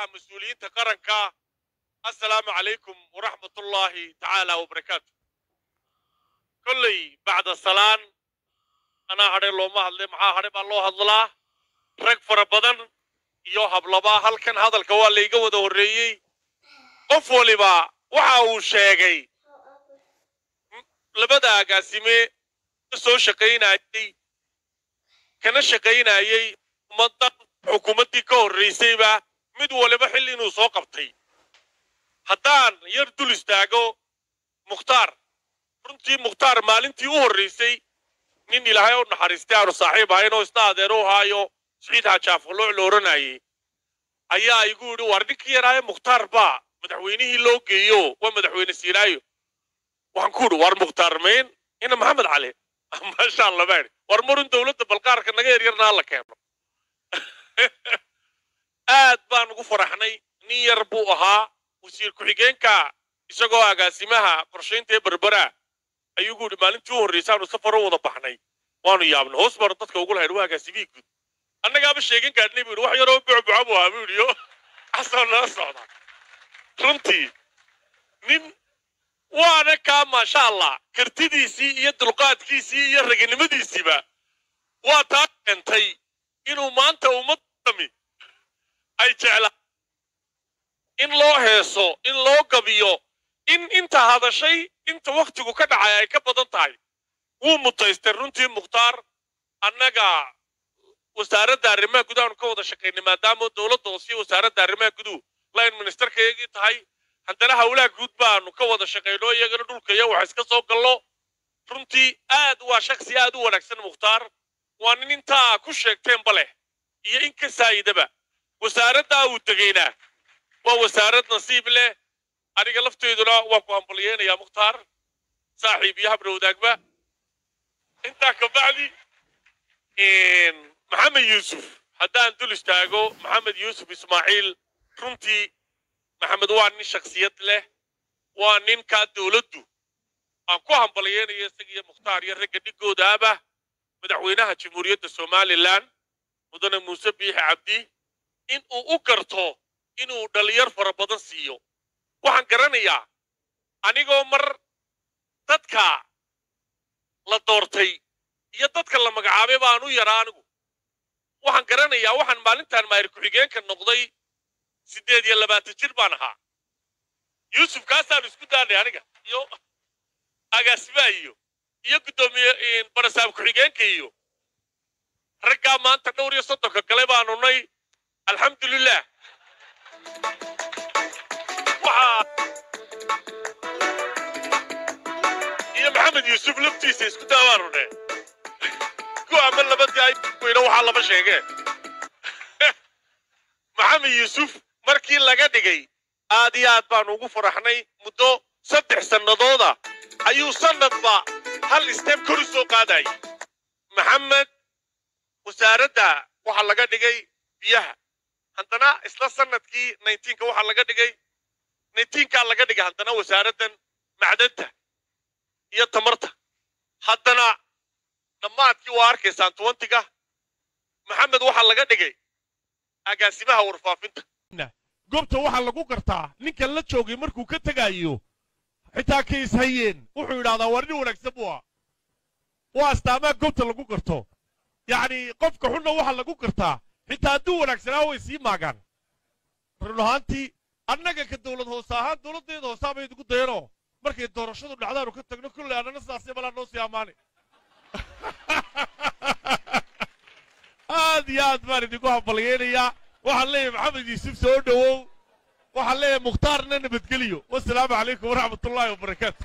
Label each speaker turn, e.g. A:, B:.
A: mas'uuliyiinta qaranka assalaamu calaykum waraxmatullaahi tacaala wabarakaatu kolley bacda salaan anaa hadhe looma hadle maxaa hadhe baa loo hadlaa rag fara badan iyo hablaba halkan hadalka waa layga wada horreeyey qof waliba waxa uu sheegay labada agaasime ka soo shaqaynayey kana shaqaynayey ummaddan xukuumaddii ka horraysayba mid waliba xil inuu soo qabtay. Haddaan yar dul istaago mukhtaar runtii mukhtaar maalintii u horraysay nin ilaahay u naxariistay aanu saaxiib ahayn oo isna adeer u haayo siciid xaajaafalooc la odhanayay ayaa igu yidhi waar ninkii yaraaye mukhtaar baa madaxweynihii loo geeyo waa madaxweyne siinaayo. Waxaan ku idhi waar mukhtaar mayn ina maxamed cali. Maasha allah baa idhi war marun dowladda balqaarka naga yaryarna hala keeno aad baan ugu faraxnay. Nin yar buu ahaa. Wasiir ku-xigeenka isagoo agaasimaha qorshaynta ee berbera ayuu gu yidhi maalintii u horraysay aanu safar u wada baxnay. Waanu yaabnay hoos baanu dadka ugu lahayn waa agaasimihii guud. Annagaaba sheegan gaadhnay buu yidhi wax yaroo bucbuca buu ahaa buu yidhi. Yo casoo nala socda. Runtii nin waana kaa maasha allah kartidiisii iyo dulqaadkiisii iyo raginimadiisiiba waa taa keentay inuu maanta ummad dhami ay jeclaan in loo heeso in loo gabiyo in inta hadashay inta wakhtigu ka dhacay ay ka badan tahay. Wuu mutaystay runtii mukhtaar. Annaga wasaaradda arrimaha gudahaanu ka wada shaqaynay maadaama dowladda hoose wasaaradda arrimaha guduhu line ministerkayagii tahay haddana howlaha guud baanu ka wada shaqayno iyagana dhulka iyo wax iska soo gallo runtii aad waa shaksi aad u wanaagsan mukhtaar. Waa nin intaa ku sheegteenba leh iyo in ka saayidaba wasaaraddaa uu tegaynaa waa wasaarad nasiib leh. Aniga lafteeduna waa ku hambalyeynayaa mukhtaar. Saaxiib iyo habra wadaagba intaa ka bacdi maxamed yuusuf. Haddaan dul istaago maxamed yuusuf ismaaciil. Runtii maxamed waa nin shaksiyad leh. Waa ninkaa dowladdu aan ku hambalyeynayo isaga mukhtaar iyo ragga dhigoodaaba madaxweynaha jamhuuriyadda somalilan mudane muuse biixi cabdi in uu u garto inuu dhalinyar fara badan siiyo. Waxaan garanayaa anigoo mar dadka la doortay iyo dadka la magacaabay baan u yaraa anigu. Waxaan garanayaa waxaan maalintaan maayir ku-xigeenka noqday siddeed iyo labaatan jir baan ahaa. Yuusuf kaasaan isku daanay aniga iyo agaasimaa iyo iyo guddoomiye barasaab ku-xigeenka iyo raggaa maanta dhowr iyo soddonka kale baanu nay alxamdulilah iyo maxamed yuusuf laftiisa isku daawaanu ne ku ama labadaaina waxaa lama sheegee maxamed yuusuf markii laga dhigay aad iyo aad baanu ugu faraxnay muddo saddex sannadooda ayuu sannadba hal steb kor u soo qaadayay maxamed wasaaradda waxaa laga dhigay biyaha haddana isla sannadkii nineteenka waxaa laga dhigay nineteenkaa laga dhigay haddana wasaaraddan macdanta iyo tamarta. Haddana dhammaadkii waa arkaysaan twentyga maxamed waxaa laga dhigay agaasimaha warfaafinta.
B: Goobta waxaa lagu gartaa ninkan la joogay markuu ka tegayo xitaa ka ishayeen wuxuu yidhahdaa waa nin wanaagsan buu ah waa astaamaha goobta lagu garto. Yacni qofka xunna waxaa lagu gartaa maagaan run ahaantii annaga ka dowlad hoose ahaan dowladdeeda hoosaa bay idigu dayanoo markay doorashadu dhacdaanu ka tagno kolley annana sidaasee balaa noo sii ammaane aad iyo aad baan idinku hambalyeynayaa waxaan leeyahay maxamed yuusuf soo dhowow waxaan leeyahay mukhtaarna nabadgeliyo wasalaamu calaykum waraxmatullaahi wabarakaatu